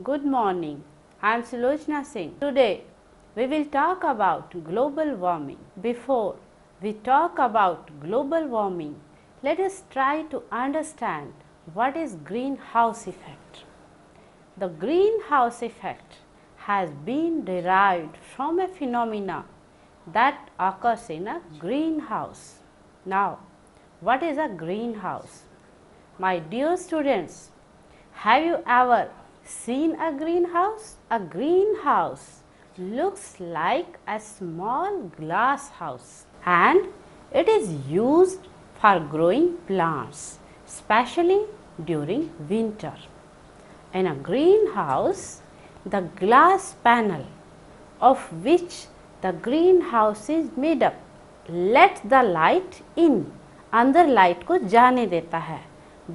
Good morning. I am Sulochna Singh. Today we will talk about global warming. Before we talk about global warming, let us try to understand what is greenhouse effect. The greenhouse effect has been derived from a phenomena that occurs in a greenhouse. Now, what is a greenhouse? My dear students, have you ever seen a greenhouse? A greenhouse looks like a small glass house and it is used for growing plants, especially during winter. In a greenhouse, the glass panel of which the greenhouse is made up let the light in अंदर light को जाने देता है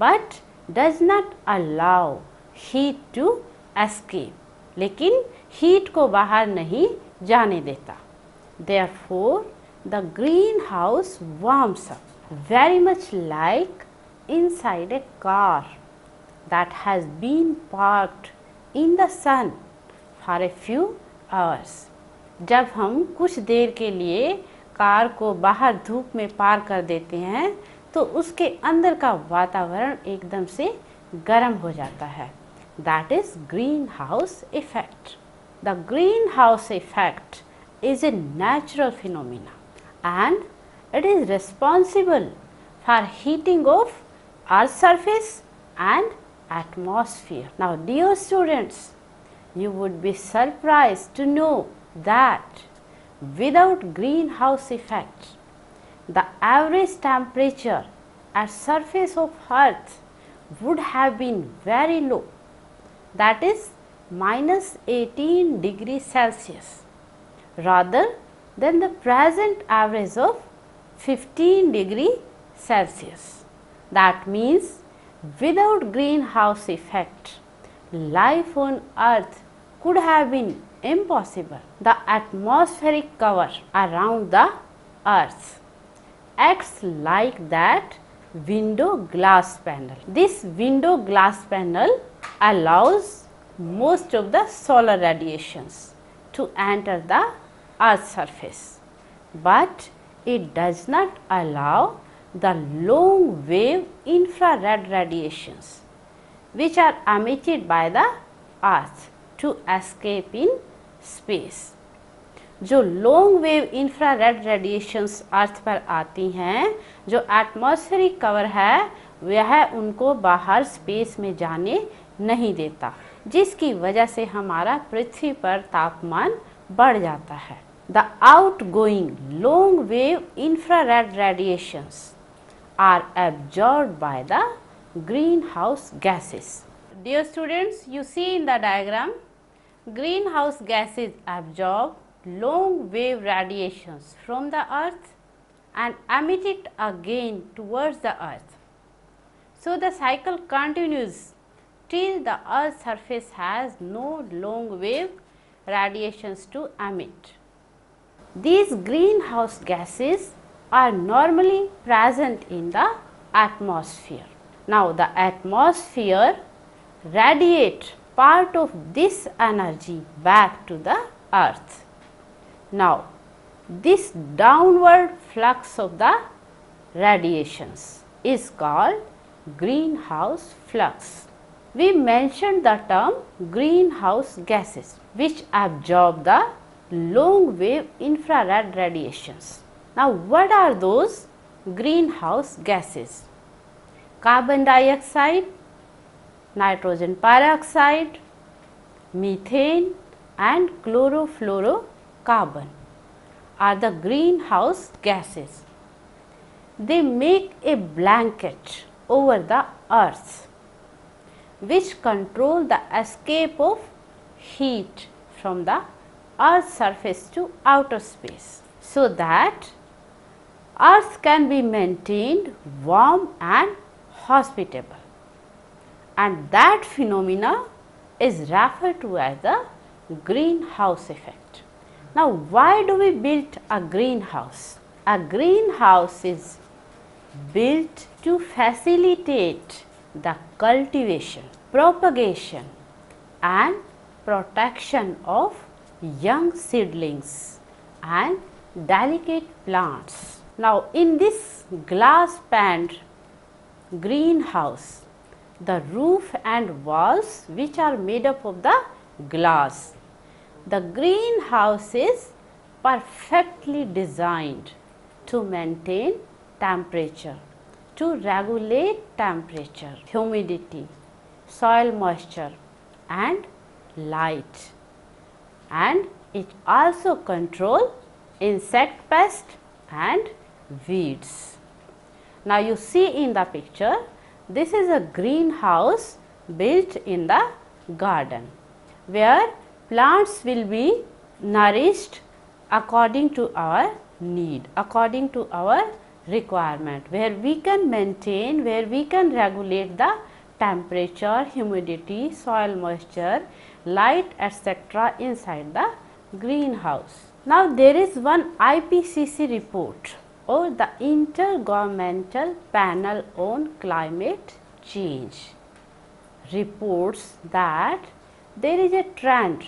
but does not allow heat to escape लेकिन heat को बाहर नहीं जाने देता। Therefore the greenhouse warms up very much like inside a car that has been parked in the sun for a few hours. जब हम कुछ देर के लिए कार को बाहर धूप में पार कर देते हैं तो उसके अंदर का वातावरण एकदम से गर्म हो जाता है। that is greenhouse effect. The greenhouse effect is a natural phenomena and it is responsible for heating of earth surface and atmosphere. Now dear students, you would be surprised to know that without greenhouse effect, the average temperature at surface of earth would have been very low that is minus 18 degree Celsius rather than the present average of 15 degree Celsius. That means without greenhouse effect life on earth could have been impossible. The atmospheric cover around the earth acts like that window glass panel. This window glass panel allows most of the solar radiations to enter the earth's surface, but it does not allow the long wave infrared radiations which are emitted by the earth to escape in space. जो long wave infrared radiations earth पर आती हैं जो atmospheric cover है वह उनको बाहर space में जाने नहीं देता, जिसकी वजह से हमारा पृथ्वी पर तापमान बढ़ जाता है। The outgoing long wave infrared radiations are absorb by the greenhouse gases dear students you see in the diagram greenhouse gases absorb long wave radiations from the earth and emitted again towards the earth so the cycle continues till the earth's surface has no long wave radiations to emit. These greenhouse gases are normally present in the atmosphere. Now, the atmosphere radiate part of this energy back to the earth. Now, this downward flux of the radiations is called greenhouse flux. We mentioned the term greenhouse gases which absorb the long wave infrared radiations. Now, what are those greenhouse gases? Carbon dioxide, nitrogen peroxide, methane and chlorofluorocarbon are the greenhouse gases. They make a blanket over the earth which control the escape of heat from the earth's surface to outer space so that earth can be maintained warm and hospitable and that phenomena is referred to as the greenhouse effect. Now, why do we build a greenhouse? A greenhouse is built to facilitate the cultivation, propagation and protection of young seedlings and delicate plants. Now, in this glass panned greenhouse, the roof and walls which are made up of the glass. The greenhouse is perfectly designed to maintain temperature, to regulate temperature, humidity, soil moisture and light and it also control insect pest and weeds. Now, you see in the picture this is a greenhouse built in the garden where plants will be nourished according to our need, according to our requirement, where we can maintain, where we can regulate the temperature, humidity, soil moisture, light etc. inside the greenhouse. Now, there is one IPCC report or the Intergovernmental Panel on Climate Change reports that there is a trend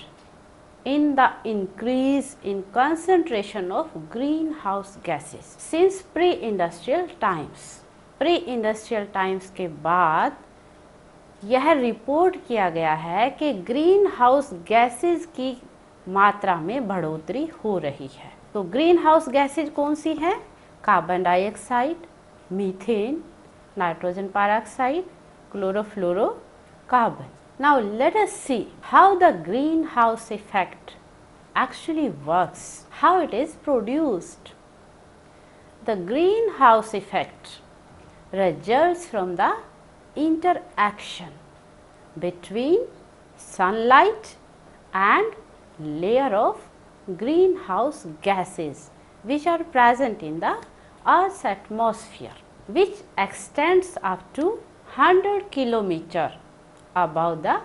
in the increase in concentration of greenhouse gases since pre-industrial times. Pre-industrial times के बाद यह report किया गया है कि green house gases की मात्रा में बढ़ोतरी हो रही है तो ग्रीन हाउस गैसेज कौन सी है carbon dioxide methane nitrogen peroxide chlorofluoro Now let us see how the greenhouse effect actually works, how it is produced. The greenhouse effect results from the interaction between sunlight and layer of greenhouse gases which are present in the earth's atmosphere which extends up to 100 kilometer above the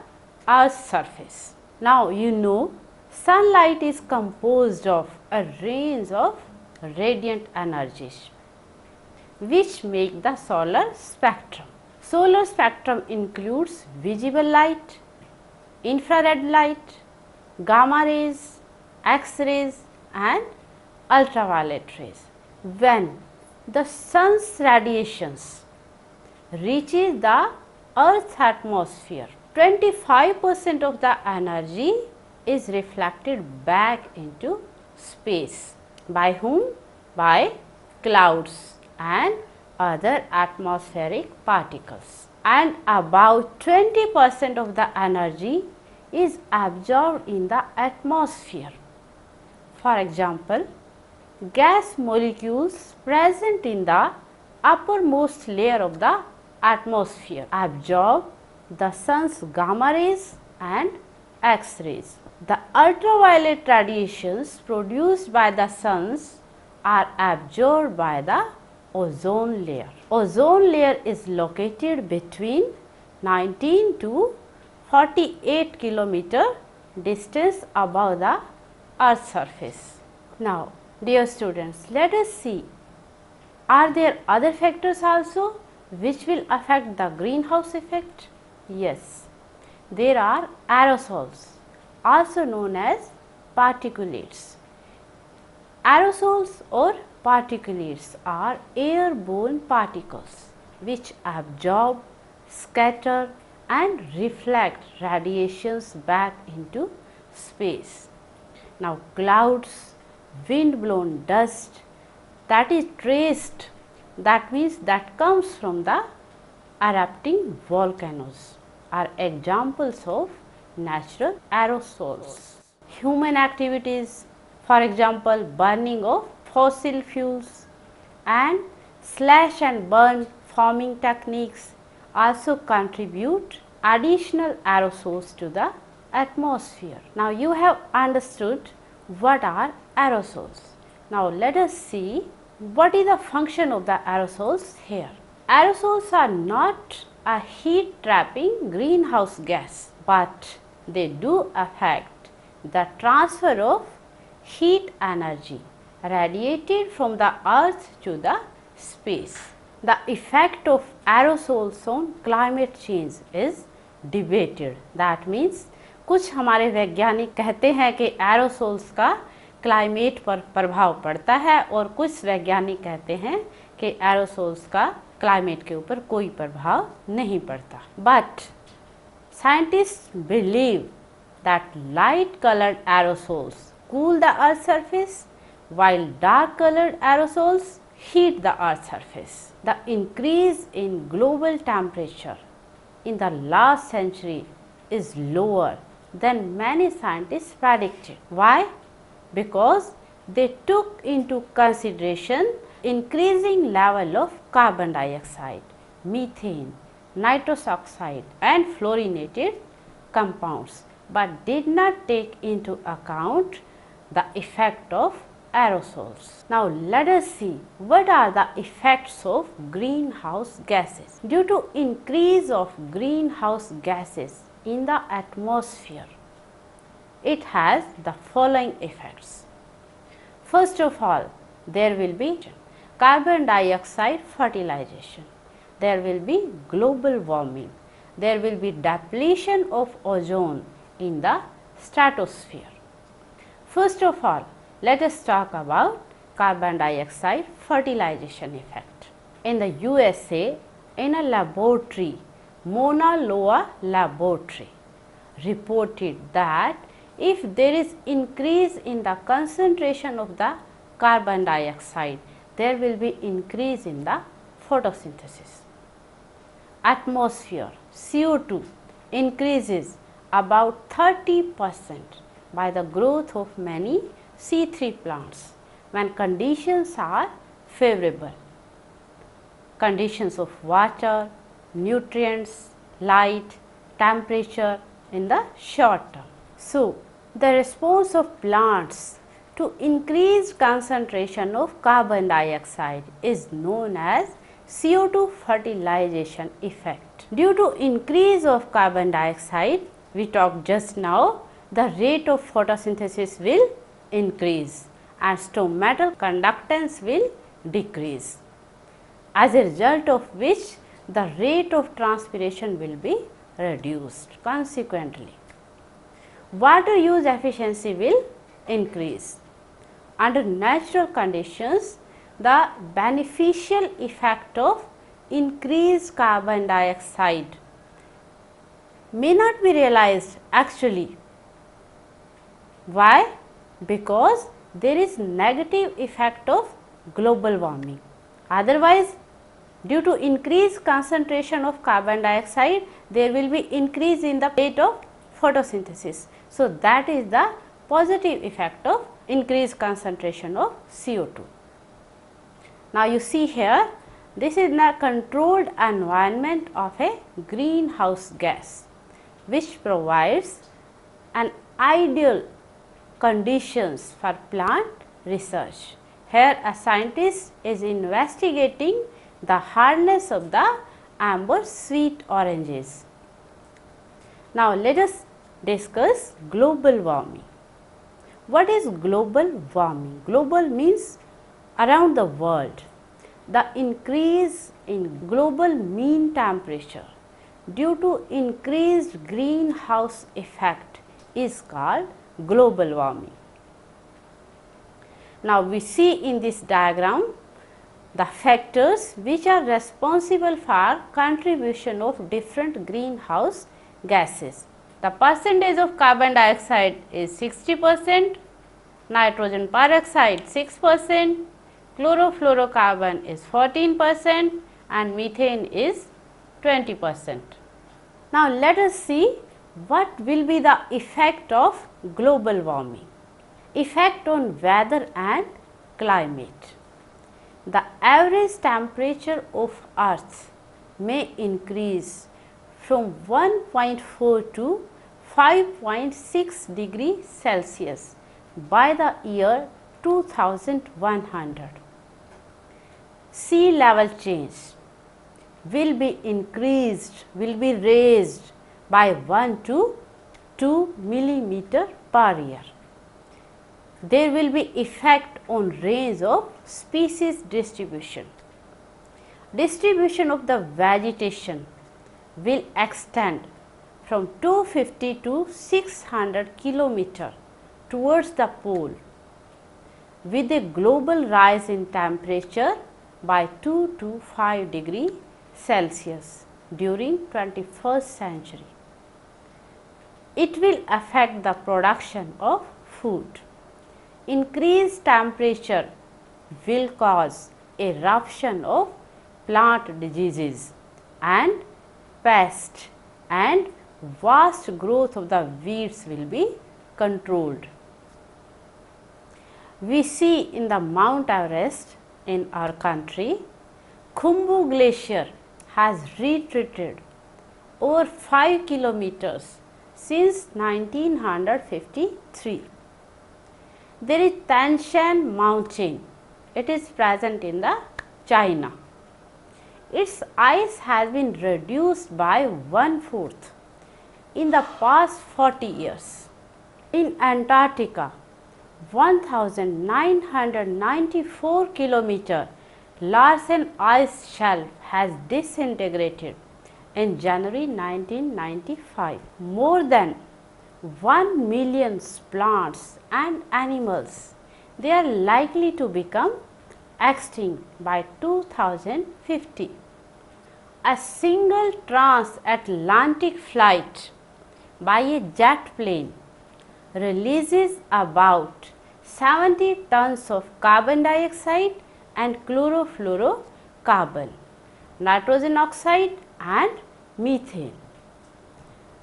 Earth's surface. Now, you know sunlight is composed of a range of radiant energies which make the solar spectrum. Solar spectrum includes visible light, infrared light, gamma rays, X-rays and ultraviolet rays. When the sun's radiations reaches the earth's atmosphere. 25 percent of the energy is reflected back into space. By whom? By clouds and other atmospheric particles. And about 20 percent of the energy is absorbed in the atmosphere. For example, gas molecules present in the uppermost layer of the atmosphere absorb the sun's gamma rays and X rays. The ultraviolet radiations produced by the suns are absorbed by the ozone layer. Ozone layer is located between 19 to 48 kilometer distance above the earth's surface. Now, Dear students, let us see are there other factors also which will affect the greenhouse effect? Yes, there are aerosols also known as particulates. Aerosols or particulates are airborne particles which absorb, scatter and reflect radiations back into space. Now, clouds wind blown dust that is traced that means that comes from the erupting volcanoes are examples of natural aerosols. Human activities for example burning of fossil fuels and slash and burn farming techniques also contribute additional aerosols to the atmosphere. Now you have understood what are aerosols. Now let us see what is the function of the aerosols here. Aerosols are not a heat trapping greenhouse gas, but they do affect the transfer of heat energy radiated from the earth to the space. The effect of aerosols on climate change is debated. That means कुछ हमारे वैज्ञानिक कहते हैं कि aerosols का climate पर प्रभाव पड़ता है और कुछ वैज्ञानिक कहते हैं कि एरोसोल्स का क्लाइमेट के ऊपर कोई प्रभाव नहीं पड़ता। But scientist believe that light coloured aerosols cool the earth surface while dark coloured aerosols heat the earth surface the increase in global temperature in the last century is lower than many scientist predicted why Because they took into consideration increasing level of carbon dioxide, methane, nitrous oxide and fluorinated compounds but did not take into account the effect of aerosols. Now let us see what are the effects of greenhouse gases. Due to increase of greenhouse gases in the atmosphere, it has the following effects. First of all, there will be carbon dioxide fertilization, there will be global warming, there will be depletion of ozone in the stratosphere. First of all, let us talk about carbon dioxide fertilization effect. In the USA, in a laboratory, Mauna Loa laboratory reported that if there is increase in the concentration of the carbon dioxide, there will be increase in the photosynthesis. Atmosphere CO2 increases about 30 percent by the growth of many C3 plants when conditions are favorable. Conditions of water, nutrients, light, temperature in the short term. So, the response of plants to increased concentration of carbon dioxide is known as CO2 fertilization effect. Due to increase of carbon dioxide, we talked just now, the rate of photosynthesis will increase and stomatal conductance will decrease. As a result of which the rate of transpiration will be reduced consequently. Water use efficiency will increase. Under natural conditions, the beneficial effect of increased carbon dioxide may not be realized actually. Why? because there is negative effect of global warming. Otherwise, due to increased concentration of carbon dioxide, there will be increase in the rate of photosynthesis. So, that is the positive effect of increased concentration of CO2. Now, you see here this is the controlled environment of a greenhouse gas which provides an ideal conditions for plant research. Here a scientist is investigating the hardness of the amber sweet oranges. Now let us discuss global warming. What is global warming? Global means around the world. The increase in global mean temperature due to increased greenhouse effect is called global warming. Now, we see in this diagram the factors which are responsible for contribution of different greenhouse gases. The percentage of carbon dioxide is 60 percent, nitrogen peroxide 6 percent, chlorofluorocarbon is 14 percent and methane is 20 percent. Now, let us see what will be the effect of global warming? Effect on weather and climate. The average temperature of earth may increase from 1.4 to 5.6 degree Celsius by the year 2100. Sea level change will be increased, will be raised by 1 to 2 millimeter per year. There will be effect on range of species distribution. Distribution of the vegetation will extend from 250 to 600 kilometer towards the pole with a global rise in temperature by 2 to 5 degree Celsius during 21st century. It will affect the production of food. Increased temperature will cause eruption of plant diseases and pest and vast growth of the weeds will be controlled. We see in the Mount Everest in our country, Khumbu glacier has retreated over 5 kilometers since 1953. There is Tanshan mountain, it is present in the China. Its ice has been reduced by one fourth in the past 40 years. In Antarctica, 1994 kilometer Larsen ice shelf has disintegrated in January 1995. More than 1 million plants and animals they are likely to become extinct by 2050. A single transatlantic flight by a jet plane releases about 70 tons of carbon dioxide and chlorofluorocarbon, nitrogen oxide and methane.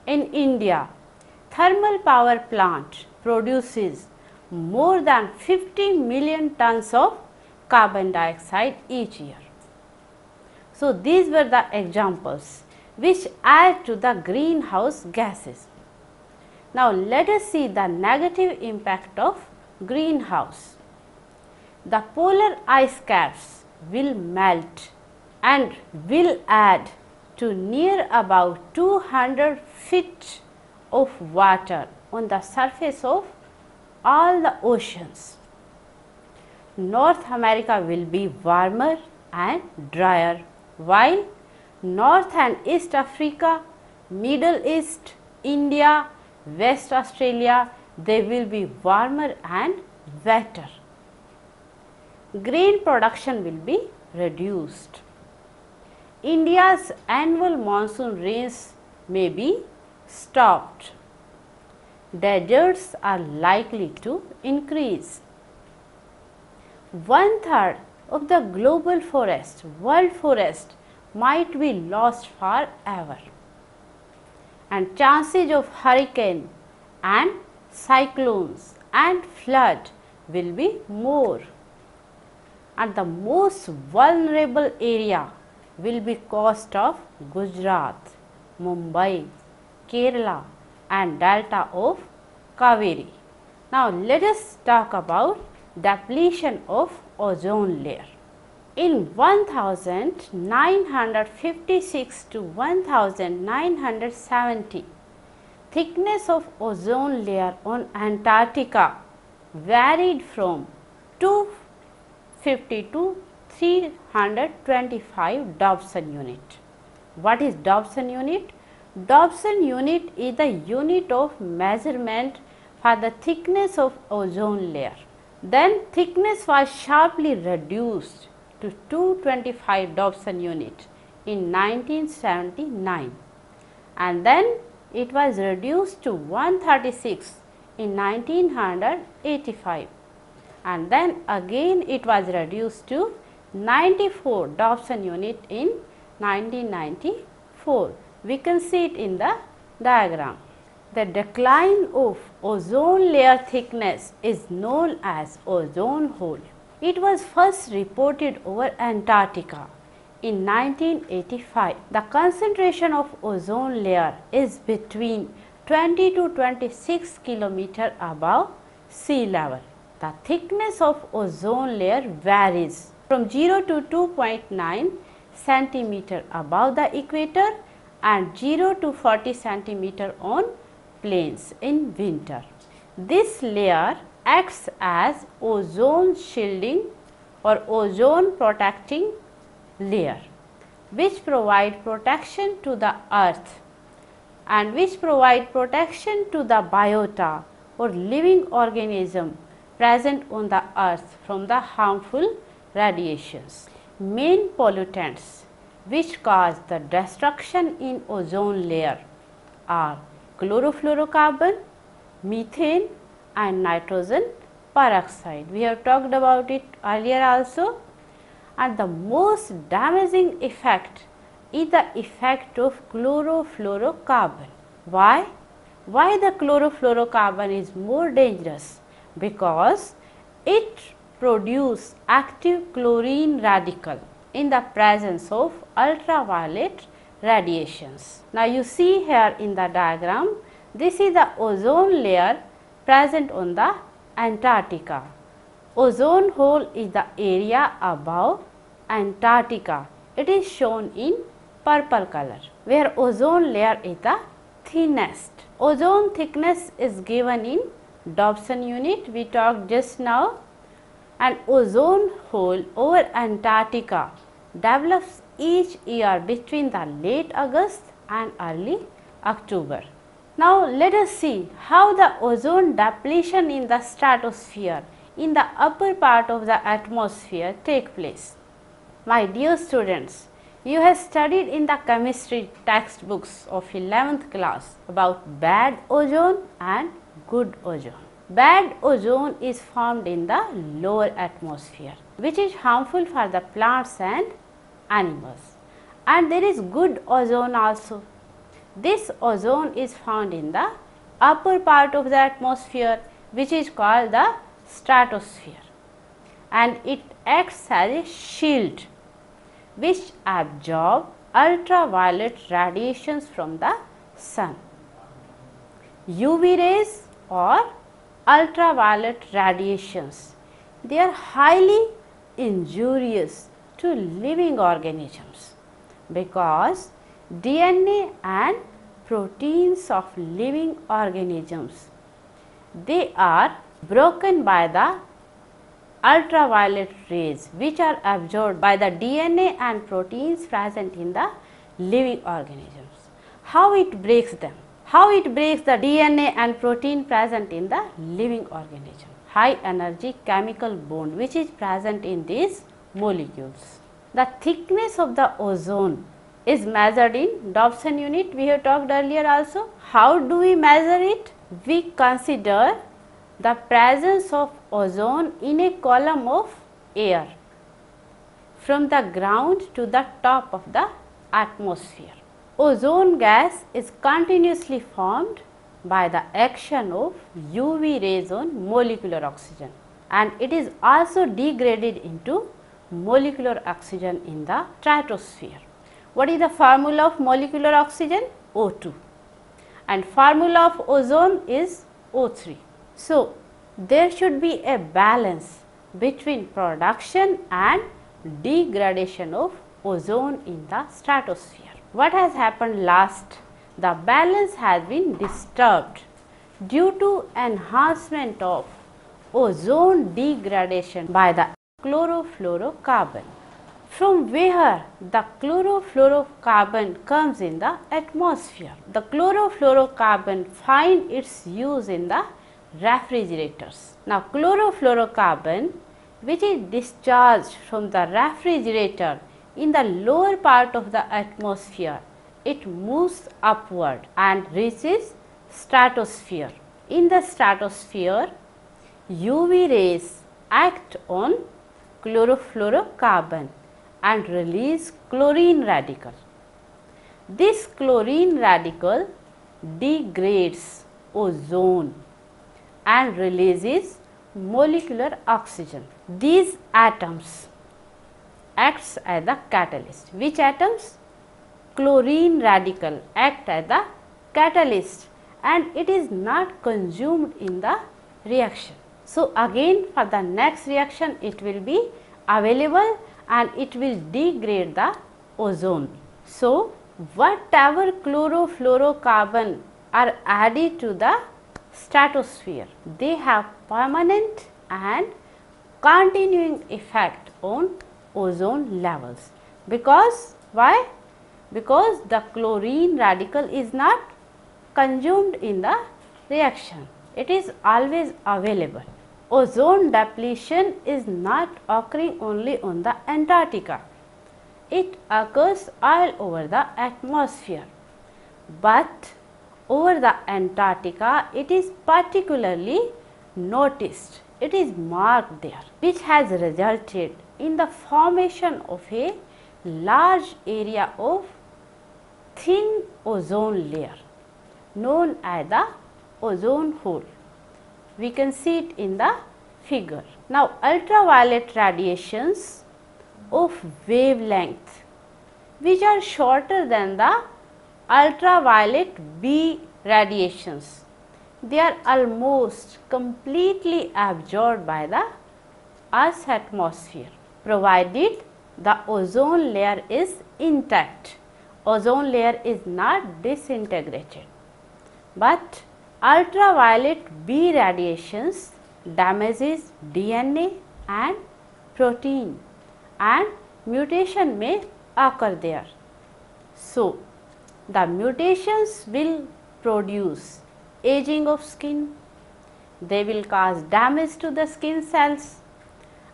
In India, thermal power plant produces more than 50 million tons of carbon dioxide each year. So, these were the examples which add to the greenhouse gases. Now, let us see the negative impact of greenhouse. The polar ice caps will melt and will add to near about 200 feet of water on the surface of all the oceans. North America will be warmer and drier while North and East Africa, Middle East, India, West Australia they will be warmer and wetter. Grain production will be reduced. India's annual monsoon rains may be stopped. Deserts are likely to increase. One third of the global forest, world forest might be lost forever and chances of hurricane and cyclones and flood will be more and the most vulnerable area will be coast of Gujarat, Mumbai, Kerala and delta of Kaveri. Now, let us talk about depletion of ozone layer. In 1956 to 1970, thickness of ozone layer on Antarctica varied from 250 to 325 Dobson unit. What is Dobson unit? Dobson unit is the unit of measurement for the thickness of ozone layer. Then thickness was sharply reduced to 225 Dobson unit in 1979 and then it was reduced to 136 in 1985 and then again it was reduced to 94 Dobson unit in 1994 we can see it in the diagram. The decline of ozone layer thickness is known as ozone hole. It was first reported over Antarctica in 1985. The concentration of ozone layer is between 20 to 26 kilometer above sea level. The thickness of ozone layer varies from 0 to 2.9 centimeter above the equator and 0 to 40 centimeter on plains in winter. This layer acts as ozone shielding or ozone protecting layer which provide protection to the earth and which provide protection to the biota or living organism present on the earth from the harmful radiations. Main pollutants which cause the destruction in ozone layer are chlorofluorocarbon, methane and nitrogen peroxide. We have talked about it earlier also and the most damaging effect is the effect of chlorofluorocarbon. Why? Why the chlorofluorocarbon is more dangerous? Because it produce active chlorine radical in the presence of ultraviolet radiations. Now you see here in the diagram, this is the ozone layer present on the Antarctica. Ozone hole is the area above Antarctica. It is shown in purple color where ozone layer is the thinnest. Ozone thickness is given in Dobson unit we talked just now and ozone hole over Antarctica develops each year between the late August and early October. Now let us see how the ozone depletion in the stratosphere in the upper part of the atmosphere take place. My dear students, you have studied in the chemistry textbooks of 11th class about bad ozone and good ozone. Bad ozone is formed in the lower atmosphere which is harmful for the plants and animals and there is good ozone also. This ozone is found in the upper part of the atmosphere which is called the stratosphere and it acts as a shield which absorb ultraviolet radiations from the sun. UV rays or ultraviolet radiations they are highly injurious to living organisms because DNA and proteins of living organisms they are broken by the ultraviolet rays which are absorbed by the DNA and proteins present in the living organisms. How it breaks them? How it breaks the DNA and protein present in the living organism? High energy chemical bond which is present in these molecules. The thickness of the ozone is measured in Dobson unit we have talked earlier also. How do we measure it? We consider the presence of ozone in a column of air from the ground to the top of the atmosphere. Ozone gas is continuously formed by the action of UV rays on molecular oxygen and it is also degraded into molecular oxygen in the stratosphere. What is the formula of molecular oxygen? O2 and formula of ozone is O3. So, there should be a balance between production and degradation of ozone in the stratosphere. What has happened last? The balance has been disturbed due to enhancement of ozone degradation by the chlorofluorocarbon. From where the chlorofluorocarbon comes in the atmosphere? The chlorofluorocarbon find its use in the refrigerators. Now, chlorofluorocarbon which is discharged from the refrigerator in the lower part of the atmosphere, it moves upward and reaches stratosphere. In the stratosphere, UV rays act on chlorofluorocarbon and release chlorine radical. This chlorine radical degrades ozone and releases molecular oxygen. These atoms acts as the catalyst. Which atoms? Chlorine radical act as the catalyst and it is not consumed in the reaction. So, again for the next reaction it will be available and it will degrade the ozone. So, whatever chlorofluorocarbon are added to the stratosphere, they have permanent and continuing effect on ozone levels because why? Because the chlorine radical is not consumed in the reaction. It is always available. Ozone depletion is not occurring only on the Antarctica. It occurs all over the atmosphere. But over the Antarctica, it is particularly noticed. It is marked there, which has resulted in the formation of a large area of thin ozone layer known as the ozone hole. We can see it in the figure. Now, ultraviolet radiations of wavelength which are shorter than the ultraviolet B radiations. They are almost completely absorbed by the Earth's atmosphere provided the ozone layer is intact. Ozone layer is not disintegrated, but ultraviolet B radiations damages DNA and protein and mutation may occur there. So, the mutations will produce aging of skin, they will cause damage to the skin cells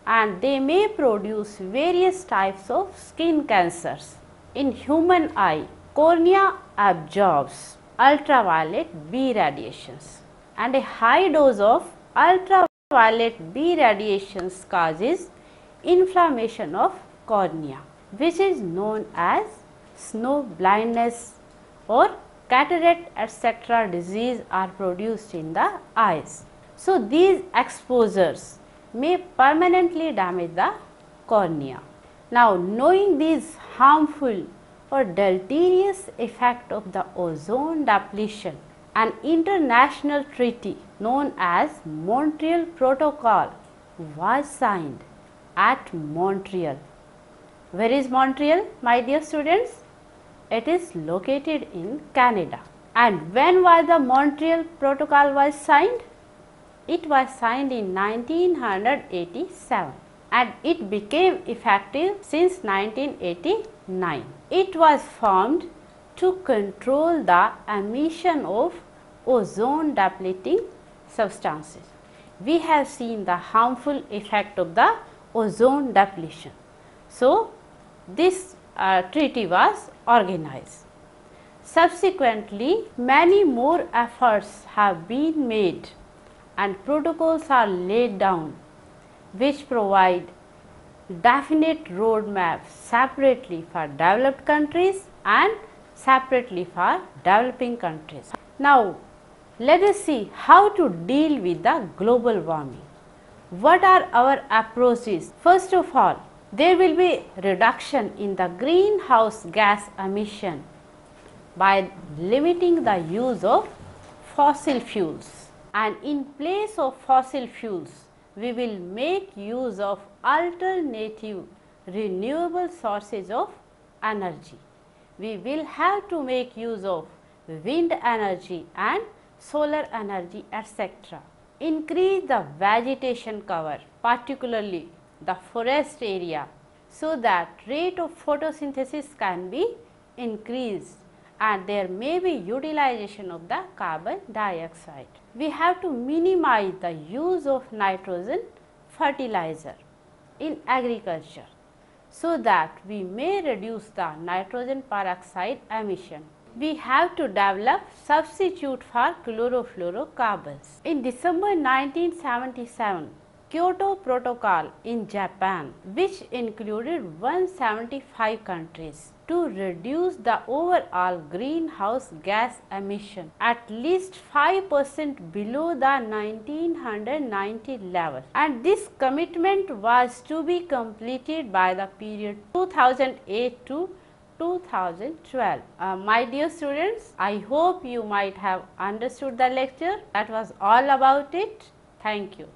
and they may produce various types of skin cancers. In human eye, cornea absorbs ultraviolet B radiations and a high dose of ultraviolet B radiations causes inflammation of cornea which is known as snow blindness or cataract etc. disease are produced in the eyes. So, these exposures may permanently damage the cornea. Now, knowing these harmful or deleterious effect of the ozone depletion, an international treaty known as Montreal Protocol was signed at Montreal. Where is Montreal my dear students? It is located in Canada. And when was the Montreal Protocol was signed? It was signed in 1987 and it became effective since 1989. It was formed to control the emission of ozone depleting substances. We have seen the harmful effect of the ozone depletion. So, this uh, treaty was organized. Subsequently, many more efforts have been made and protocols are laid down which provide definite roadmap separately for developed countries and separately for developing countries. Now, let us see how to deal with the global warming. What are our approaches? First of all, there will be reduction in the greenhouse gas emission by limiting the use of fossil fuels and in place of fossil fuels we will make use of alternative renewable sources of energy. We will have to make use of wind energy and solar energy etc. Increase the vegetation cover particularly the forest area so that rate of photosynthesis can be increased and there may be utilization of the carbon dioxide. We have to minimize the use of nitrogen fertilizer in agriculture so that we may reduce the nitrogen peroxide emission. We have to develop substitute for chlorofluorocarbons. In December 1977, Kyoto Protocol in Japan which included 175 countries to reduce the overall greenhouse gas emission at least 5 percent below the 1990 level and this commitment was to be completed by the period 2008 to 2012. Uh, my dear students, I hope you might have understood the lecture. That was all about it. Thank you.